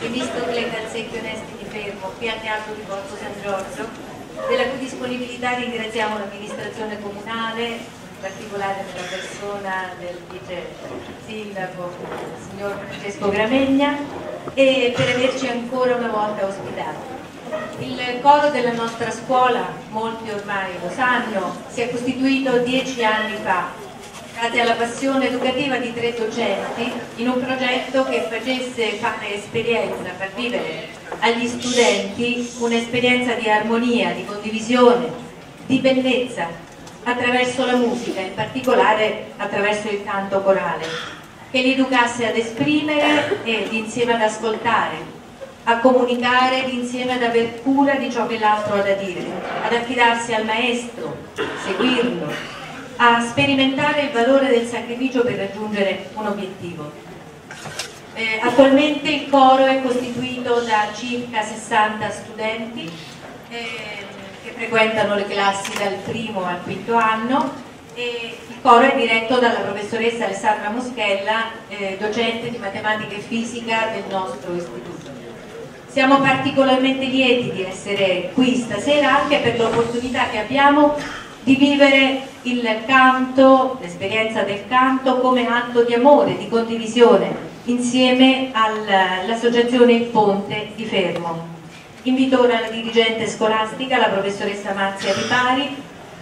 e visto che le calzecche onesti di Fermo, piante alto di Borgo San Giorgio, della cui disponibilità ringraziamo l'amministrazione comunale, in particolare nella persona del vice sindaco, signor Francesco Gramegna, e per averci ancora una volta ospitato. Il coro della nostra scuola, molti ormai lo sanno, si è costituito dieci anni fa grazie alla passione educativa di tre docenti in un progetto che facesse fare esperienza, far vivere agli studenti un'esperienza di armonia, di condivisione, di bellezza attraverso la musica, in particolare attraverso il canto corale, che li educasse ad esprimere ed insieme ad ascoltare, a comunicare ed insieme ad aver cura di ciò che l'altro ha da dire, ad affidarsi al maestro, seguirlo, a sperimentare il valore del sacrificio per raggiungere un obiettivo. Eh, attualmente il coro è costituito da circa 60 studenti eh, che frequentano le classi dal primo al quinto anno e il coro è diretto dalla professoressa Alessandra Moschella, eh, docente di matematica e fisica del nostro istituto. Siamo particolarmente lieti di essere qui stasera anche per l'opportunità che abbiamo di vivere il canto, l'esperienza del canto come atto di amore, di condivisione insieme all'associazione Il Ponte di Fermo. Invito ora la dirigente scolastica, la professoressa Marzia Ripari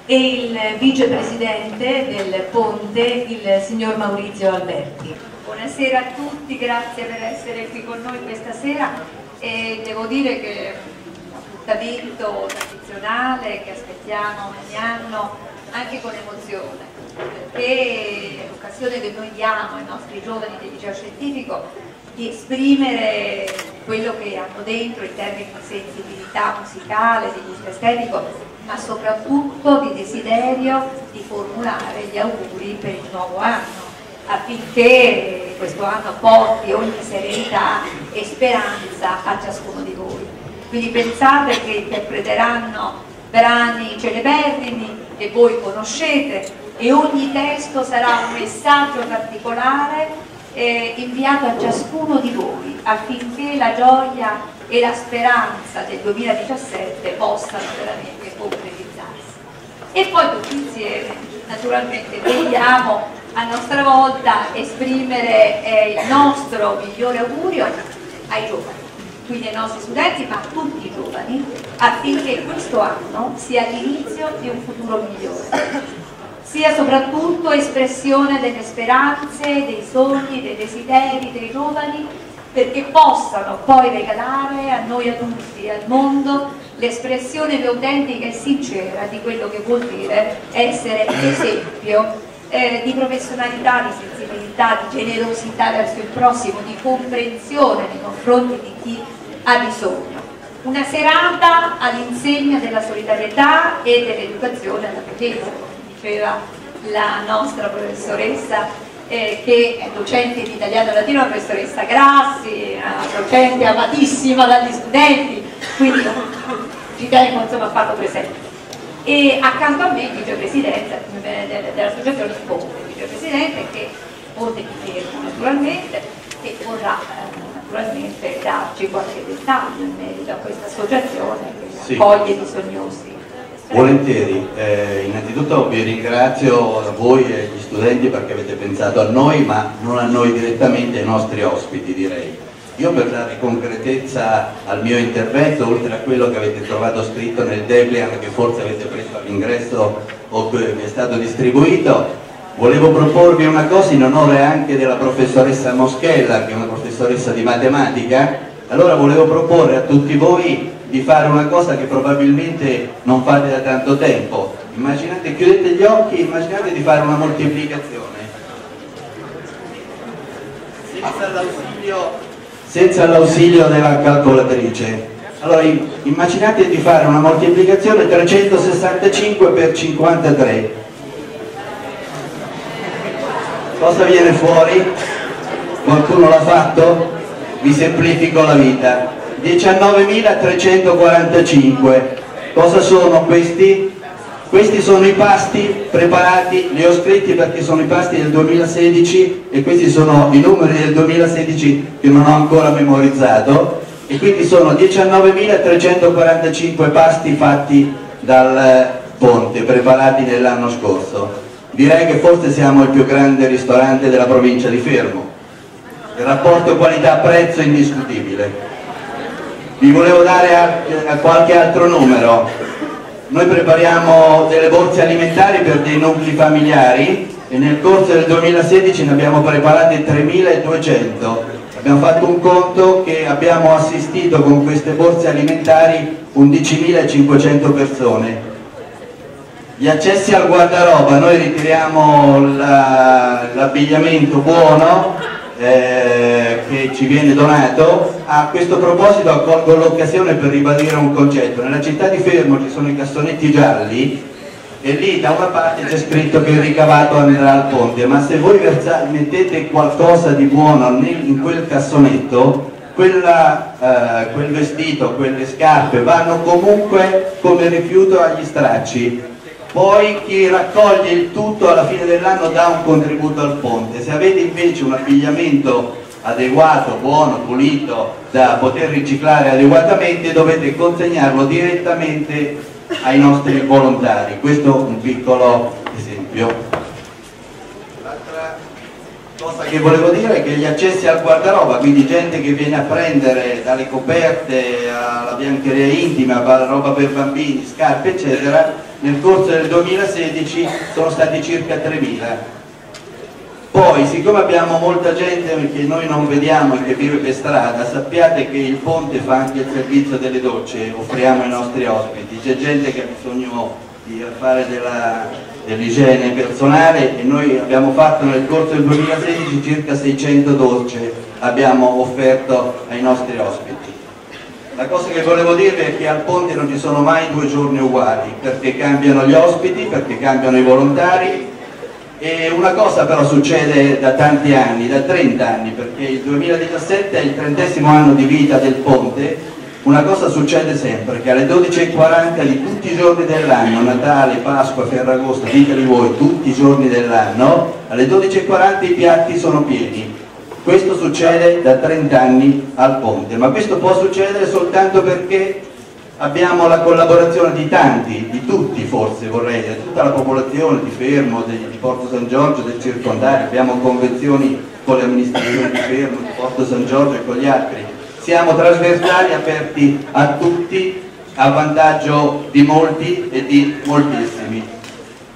e il vicepresidente del Ponte, il signor Maurizio Alberti. Buonasera a tutti, grazie per essere qui con noi questa sera e devo dire che appuntamento tradizionale che aspettiamo ogni anno anche con emozione, perché è l'occasione che noi diamo ai nostri giovani del liceo scientifico di esprimere quello che hanno dentro in termini di sensibilità musicale, di gusto estetico, ma soprattutto di desiderio di formulare gli auguri per il nuovo anno affinché questo anno porti ogni serenità e speranza a ciascuno di voi quindi pensate che interpreteranno brani celeberrimi che voi conoscete e ogni testo sarà un messaggio particolare eh, inviato a ciascuno di voi affinché la gioia e la speranza del 2017 possano veramente concretizzarsi. E poi tutti insieme naturalmente vogliamo a nostra volta esprimere eh, il nostro migliore augurio ai giovani quindi ai nostri studenti, ma tutti i giovani, affinché questo anno sia l'inizio di un futuro migliore, sia soprattutto espressione delle speranze, dei sogni, dei desideri dei giovani, perché possano poi regalare a noi adulti e al mondo l'espressione più autentica e sincera di quello che vuol dire essere esempio eh, di professionalità, di sensibilità, di generosità verso il prossimo, di comprensione nei confronti di chi ha bisogno. Una serata all'insegna della solidarietà e dell'educazione alla bellezza, come diceva la nostra professoressa eh, che è docente di italiano latino, la professoressa Grassi, una docente amatissima dagli studenti, quindi ci tengo insomma, a farlo presente. E accanto a me il vicepresidente dell'associazione Ponte, il vicepresidente che Ponte di Fermo naturalmente, che vorrà eh, naturalmente darci qualche dettaglio in merito a questa associazione che sì. accoglie i bisognosi. Volentieri, eh, innanzitutto vi ringrazio a voi e agli studenti perché avete pensato a noi, ma non a noi direttamente, ai nostri ospiti direi. Io per dare concretezza al mio intervento, oltre a quello che avete trovato scritto nel Debian che forse avete preso all'ingresso o che vi è stato distribuito, Volevo proporvi una cosa in onore anche della professoressa Moschella, che è una professoressa di matematica, allora volevo proporre a tutti voi di fare una cosa che probabilmente non fate da tanto tempo. Immaginate, chiudete gli occhi, immaginate di fare una moltiplicazione. Senza l'ausilio della calcolatrice. Allora immaginate di fare una moltiplicazione 365 per 53 cosa viene fuori? qualcuno l'ha fatto? vi semplifico la vita 19.345 cosa sono questi? Questi sono i pasti preparati, li ho scritti perché sono i pasti del 2016 e questi sono i numeri del 2016 che non ho ancora memorizzato e quindi sono 19.345 pasti fatti dal Ponte, preparati nell'anno scorso. Direi che forse siamo il più grande ristorante della provincia di Fermo. Il rapporto qualità-prezzo è indiscutibile. Vi volevo dare qualche altro numero. Noi prepariamo delle borse alimentari per dei nuclei familiari e nel corso del 2016 ne abbiamo preparate 3.200. Abbiamo fatto un conto che abbiamo assistito con queste borse alimentari 11.500 persone gli accessi al guardaroba, noi ritiriamo l'abbigliamento buono eh, che ci viene donato. A questo proposito accolgo l'occasione per ribadire un concetto. Nella città di Fermo ci sono i cassonetti gialli e lì da una parte c'è scritto che il ricavato andrà al ponte, ma se voi mettete qualcosa di buono in quel cassonetto, quella, eh, quel vestito, quelle scarpe vanno comunque come rifiuto agli stracci poi chi raccoglie il tutto alla fine dell'anno dà un contributo al ponte. Se avete invece un abbigliamento adeguato, buono, pulito, da poter riciclare adeguatamente, dovete consegnarlo direttamente ai nostri volontari. Questo è un piccolo esempio. L'altra cosa che volevo dire è che gli accessi al guardaroba, quindi gente che viene a prendere dalle coperte alla biancheria intima, roba per bambini, scarpe, eccetera, nel corso del 2016 sono stati circa 3.000. Poi, siccome abbiamo molta gente che noi non vediamo e che vive per strada, sappiate che il ponte fa anche il servizio delle docce, offriamo ai nostri ospiti. C'è gente che ha bisogno di fare dell'igiene dell personale e noi abbiamo fatto nel corso del 2016 circa 600 docce, abbiamo offerto ai nostri ospiti. La cosa che volevo dirvi è che al ponte non ci sono mai due giorni uguali, perché cambiano gli ospiti, perché cambiano i volontari e una cosa però succede da tanti anni, da 30 anni, perché il 2017 è il trentesimo anno di vita del ponte, una cosa succede sempre, che alle 12.40 di tutti i giorni dell'anno, Natale, Pasqua, Ferragosto, diteli voi, tutti i giorni dell'anno, alle 12.40 i piatti sono pieni. Questo succede da 30 anni al ponte, ma questo può succedere soltanto perché abbiamo la collaborazione di tanti, di tutti forse vorrei dire, tutta la popolazione di Fermo, di, di Porto San Giorgio, del circondario, abbiamo convenzioni con le amministrazioni di Fermo, di Porto San Giorgio e con gli altri. Siamo trasversali, aperti a tutti, a vantaggio di molti e di moltissimi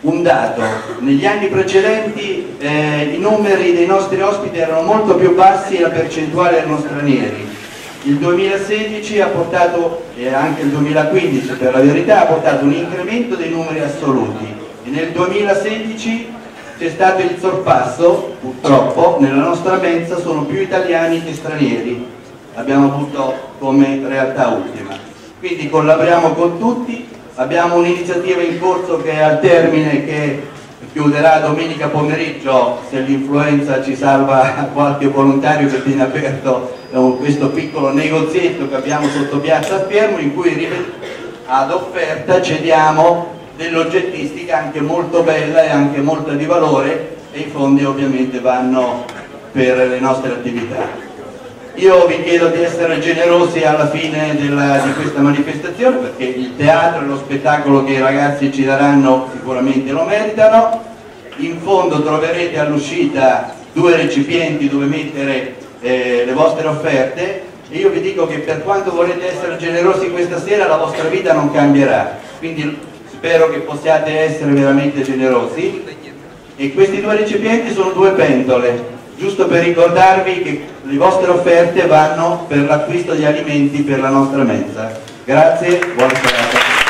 un dato, negli anni precedenti eh, i numeri dei nostri ospiti erano molto più bassi e la percentuale erano stranieri. Il 2016 ha portato, e anche il 2015 per la verità, ha portato un incremento dei numeri assoluti e nel 2016 c'è stato il sorpasso, purtroppo, nella nostra mensa sono più italiani che stranieri, abbiamo avuto come realtà ultima. Quindi collaboriamo con tutti, Abbiamo un'iniziativa in corso che è al termine che chiuderà domenica pomeriggio se l'influenza ci salva qualche volontario che tiene aperto questo piccolo negozietto che abbiamo sotto piazza Fermo in cui ad offerta cediamo dell'oggettistica anche molto bella e anche molta di valore e i fondi ovviamente vanno per le nostre attività. Io vi chiedo di essere generosi alla fine della, di questa manifestazione perché il teatro e lo spettacolo che i ragazzi ci daranno sicuramente lo meritano. In fondo troverete all'uscita due recipienti dove mettere eh, le vostre offerte e io vi dico che per quanto volete essere generosi questa sera la vostra vita non cambierà. Quindi spero che possiate essere veramente generosi. E questi due recipienti sono due pentole giusto per ricordarvi che le vostre offerte vanno per l'acquisto di alimenti per la nostra mensa. Grazie, buona serata.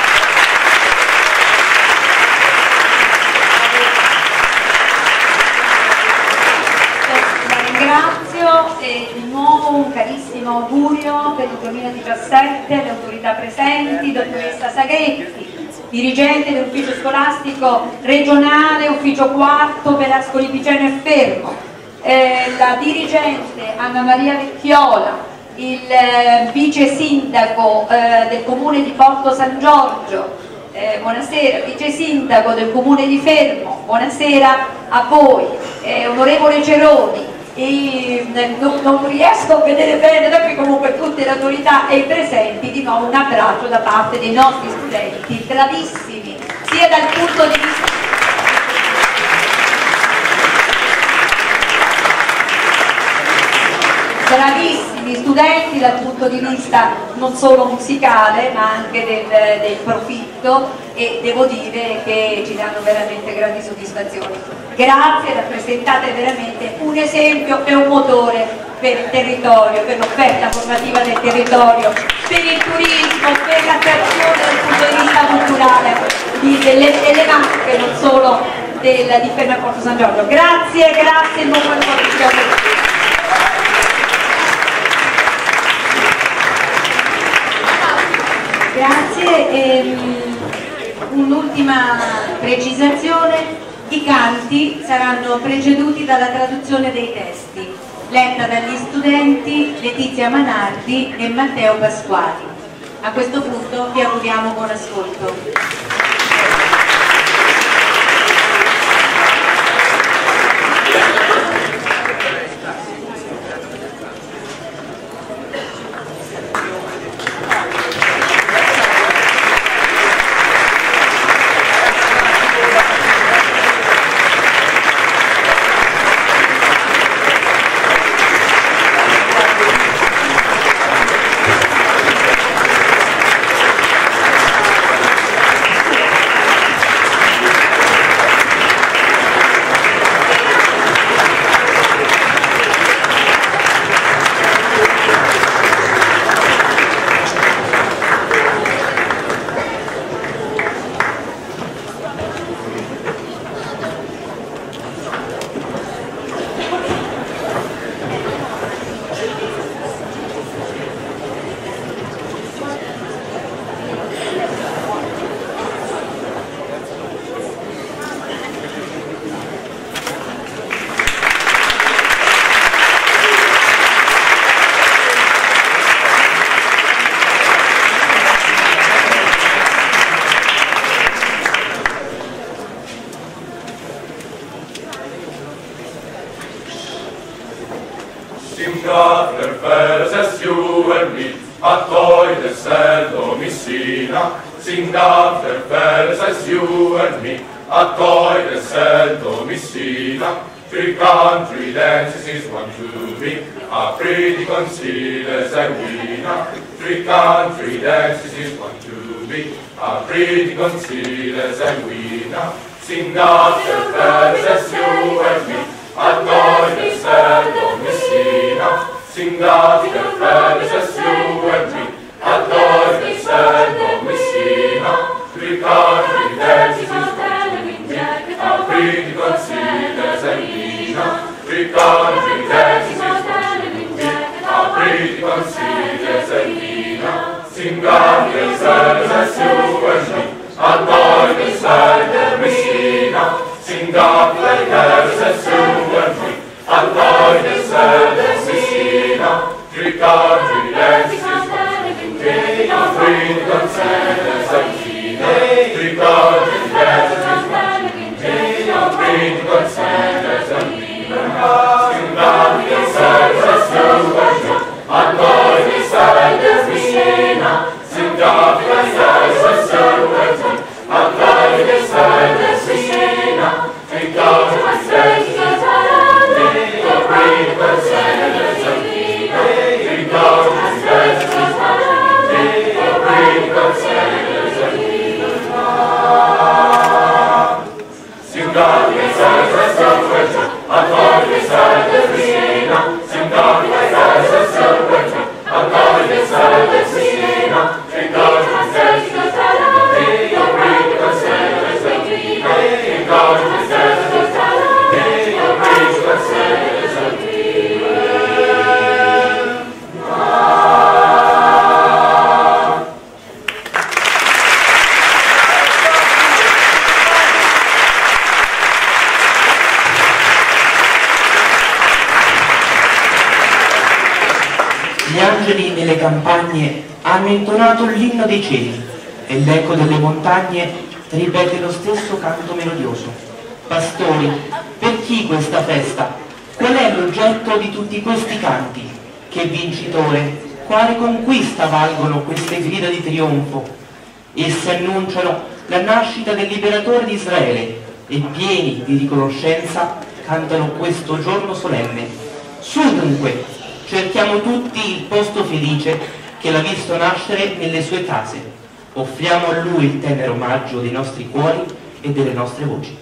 ringrazio e di nuovo un carissimo augurio per il 2017 alle autorità presenti, dottoressa Saghetti, dirigente dell'ufficio scolastico regionale, ufficio quarto, Velasco Piceno e Fermo, eh, la dirigente Anna Maria Vecchiola, il eh, vice sindaco eh, del comune di Porto San Giorgio, eh, buonasera vice sindaco del comune di Fermo, buonasera a voi, eh, onorevole Ceroni, e, eh, non, non, riesco a vedere bene da qui comunque tutte le autorità e i presenti, di nuovo un abbraccio da parte dei nostri studenti, bravissimi, sia dal punto di vista bravissimi studenti dal punto di vista non solo musicale ma anche del, del profitto e devo dire che ci danno veramente grandi soddisfazioni. Grazie, rappresentate veramente un esempio e un motore per il territorio, per l'offerta formativa del territorio, per il turismo, per l'attrazione dal punto di vista culturale delle, delle macche, non solo del, di Fermaporto San Giorgio. Grazie, grazie, buon lavoro. Grazie. Ehm, un'ultima precisazione, i canti saranno preceduti dalla traduzione dei testi, letta dagli studenti Letizia Manardi e Matteo Pasquali. A questo punto vi auguriamo buon ascolto. Ile zębina, singa serce siłem mi, a dojny serdo mi sina. Singa serce siłem mi, a dojny serdo mi sina. Pri każdy dęc i zbudzi a pri dwoci le zębina. Pri każdy dęc i zbudzi a pri dwoci le zębina. Singa serce siłem mi, an Gott ist eine Mischina, sin Gott lei herse suen fri. An Gott ist eine Mischina, drückt angeli nelle campagne hanno intonato l'inno dei cieli, e l'eco delle montagne ripete lo stesso canto melodioso. Pastori, per chi questa festa? Qual è l'oggetto di tutti questi canti? Che vincitore? Quale conquista valgono queste grida di trionfo? Esse annunciano la nascita del liberatore di Israele e pieni di riconoscenza cantano questo giorno solenne. Su dunque, cerchiamo tutti il posto felice che l'ha visto nascere nelle sue case. Offriamo a lui il tenero omaggio dei nostri cuori e delle nostre voci.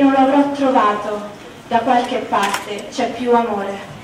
non l'avrò trovato, da qualche parte c'è più amore.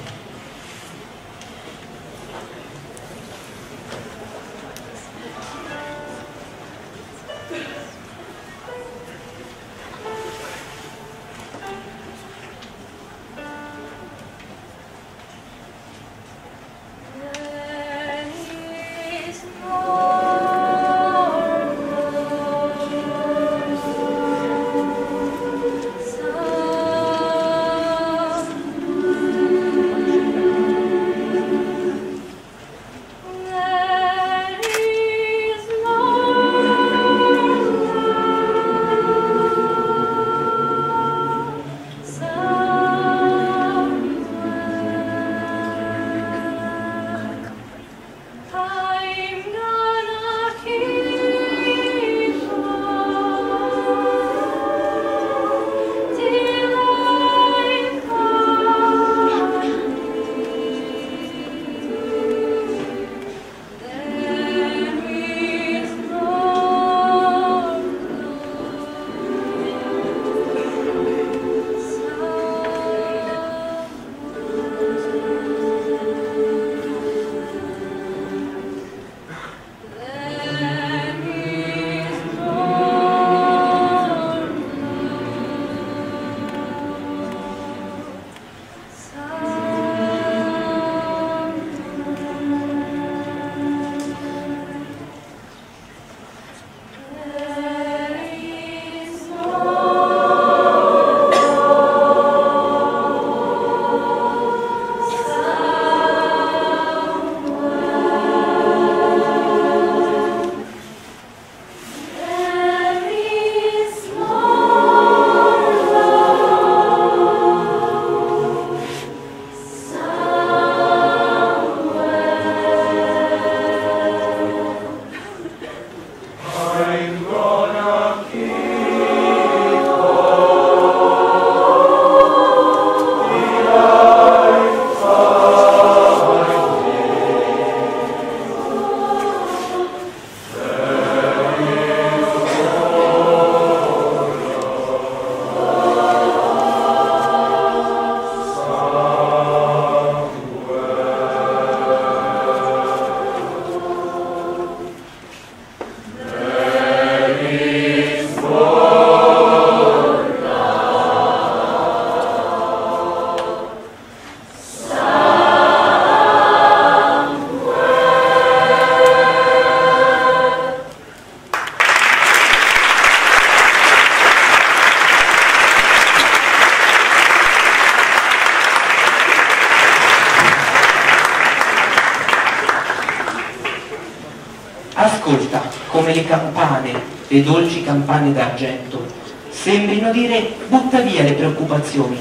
Le dolci campane d'argento, sembrino dire butta via le preoccupazioni.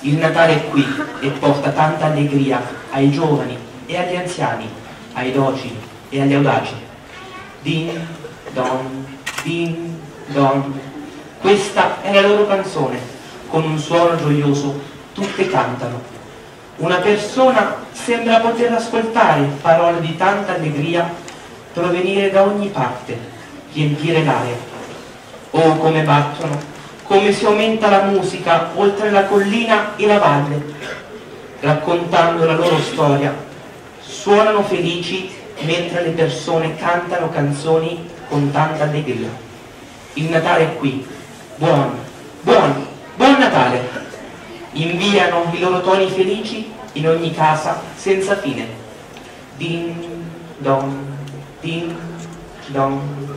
Il Natale è qui e porta tanta allegria ai giovani e agli anziani, ai docili e agli audaci. Din, don, din, don. Questa è la loro canzone, con un suono gioioso, tutte cantano. Una persona sembra poter ascoltare parole di tanta allegria provenire da ogni parte, riempire l'aria. Oh, come battono, come si aumenta la musica oltre la collina e la valle, raccontando la loro storia. Suonano felici mentre le persone cantano canzoni con tanta allegria. Il Natale è qui. Buon, buon, buon Natale! Inviano i loro toni felici in ogni casa senza fine. Din, don, din, don.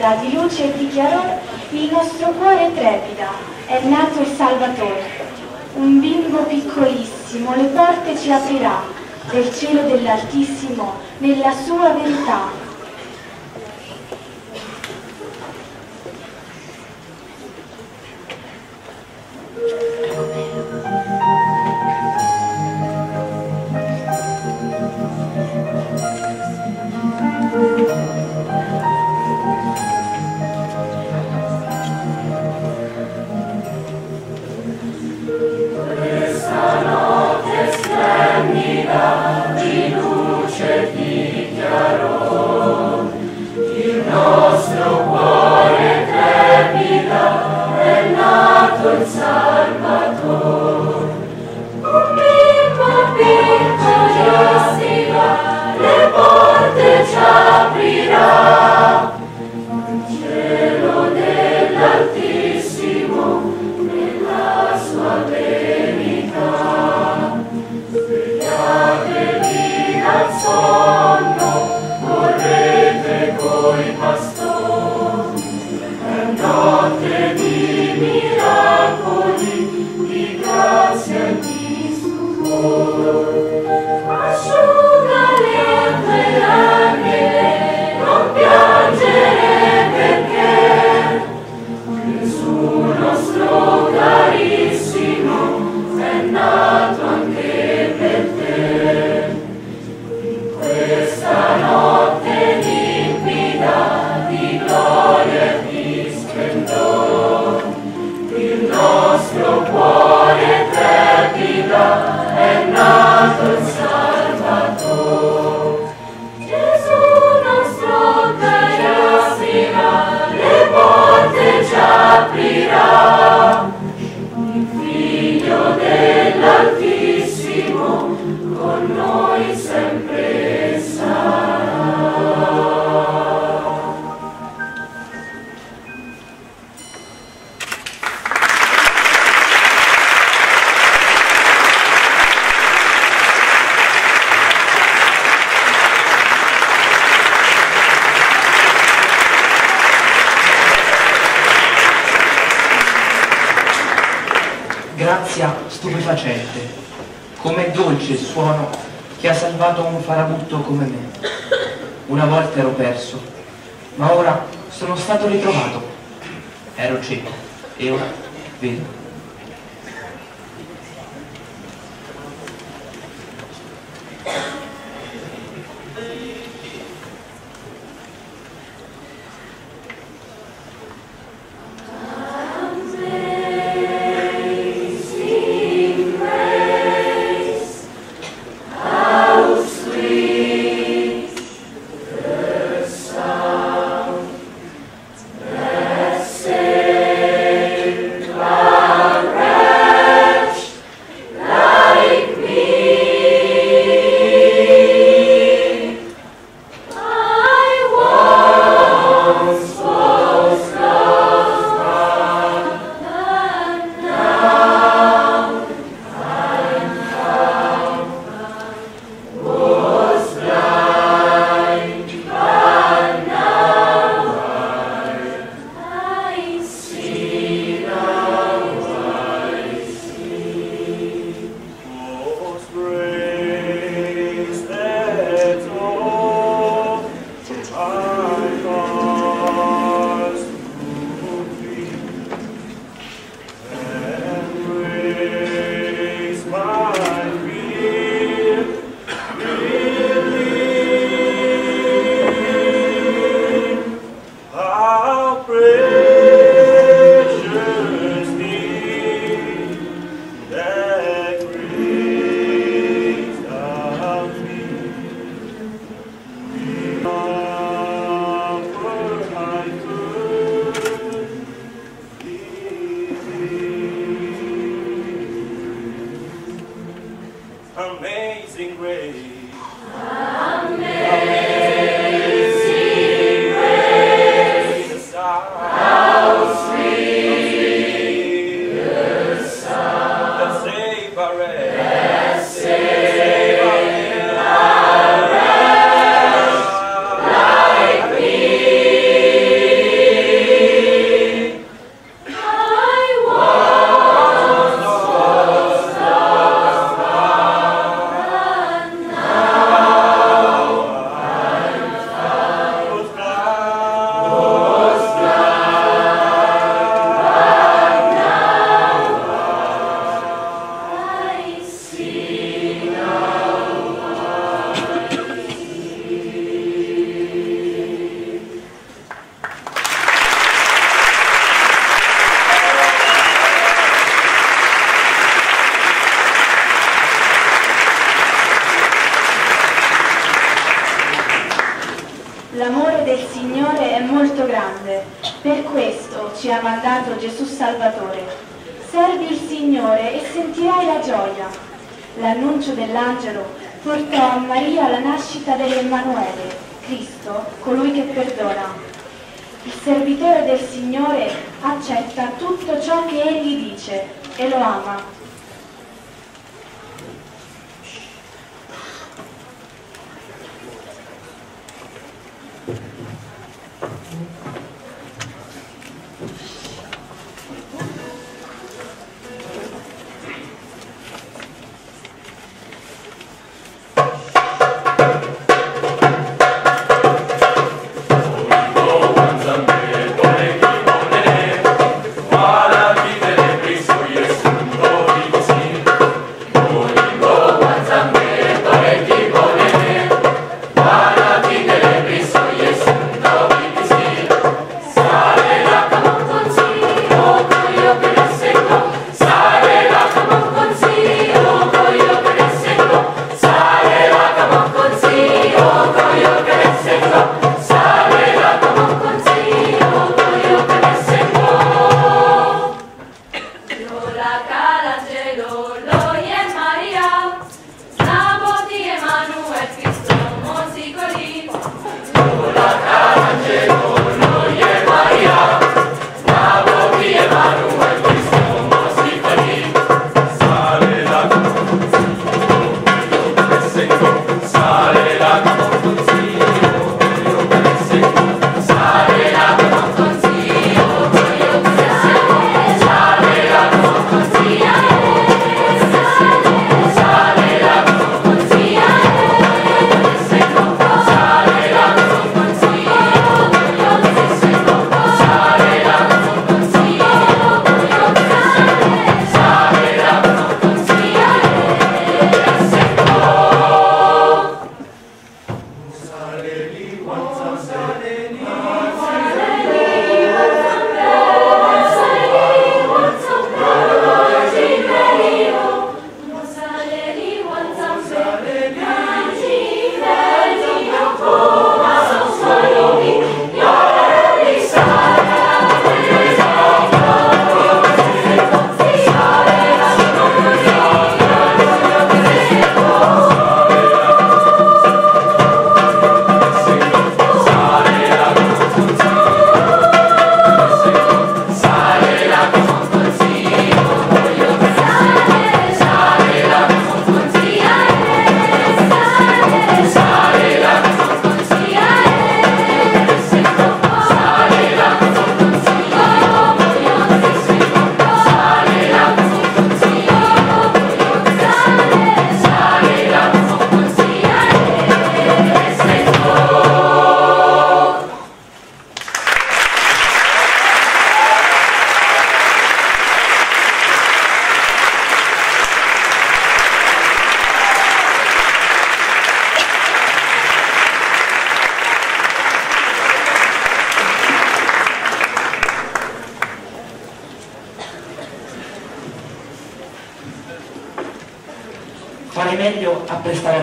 Splendida di luce e di chiarore, il nostro cuore trepida, è nato il Salvatore. Un bimbo piccolissimo le porte ci aprirà del cielo dell'Altissimo nella sua verità. Farabutto come me. Una volta ero perso, ma ora sono stato ritrovato. Ero cieco e ora vedo. Mandato Gesù Salvatore. Servi il Signore e sentirai la gioia. L'annuncio dell'angelo portò a Maria la nascita dell'Emmanuele, Cristo, colui che perdona. Il servitore del Signore accetta tutto ciò che egli dice e lo ama.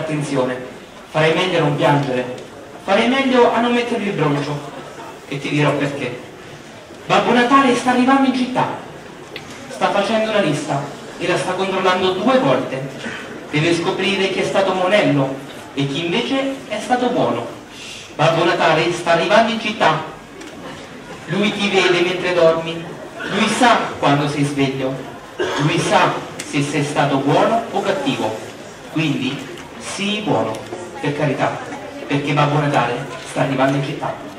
Attenzione, farei meglio a non piangere, farei meglio a non mettervi il broncio. E ti dirò perché. Babbo Natale sta arrivando in città, sta facendo una lista e la sta controllando due volte. Deve scoprire chi è stato monello e chi invece è stato buono. Babbo Natale sta arrivando in città. Lui ti vede mentre dormi, lui sa quando sei sveglio, lui sa se sei stato buono o cattivo. Quindi sii buono, per carità, perché Babbo Natale sta arrivando in città.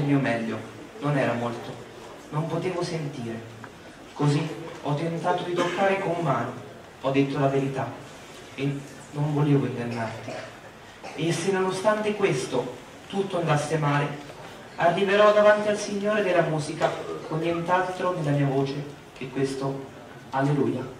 Del mio meglio, non era molto, non potevo sentire. Così ho tentato di toccare con mano, ho detto la verità e non volevo ingannarti. E se nonostante questo tutto andasse male, arriverò davanti al Signore della musica con nient'altro nella mia voce che questo Alleluia.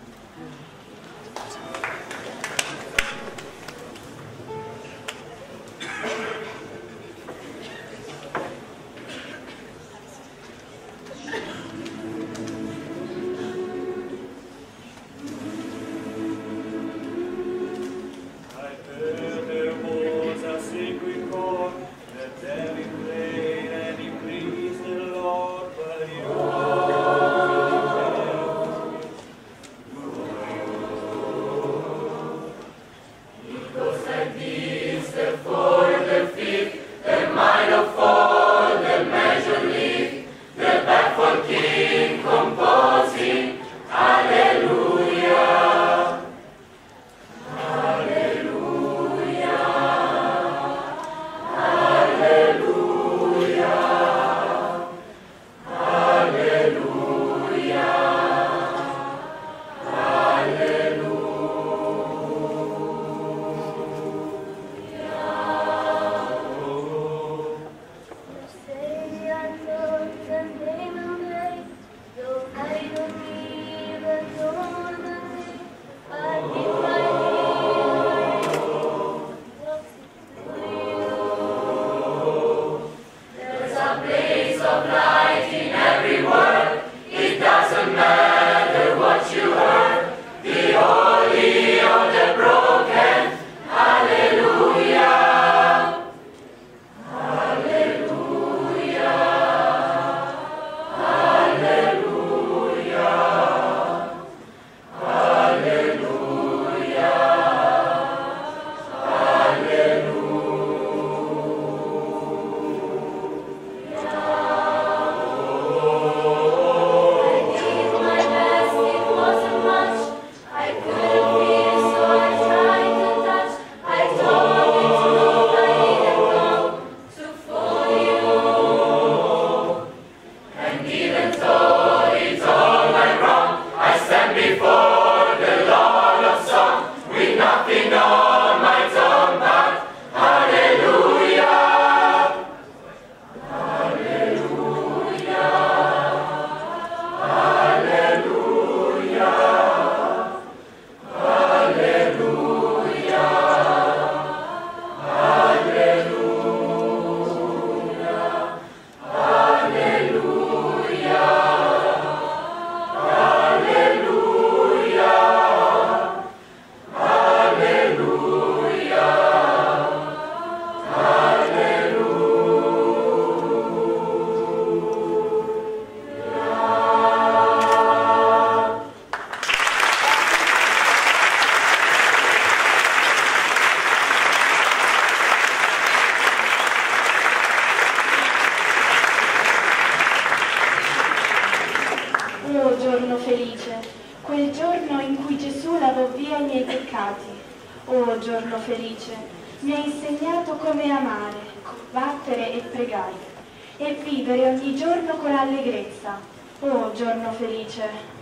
Amare, combattere e pregare e vivere ogni giorno con allegrezza. Oh giorno felice.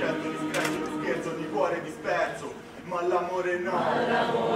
Di scherzo di cuore disperso ma l'amore no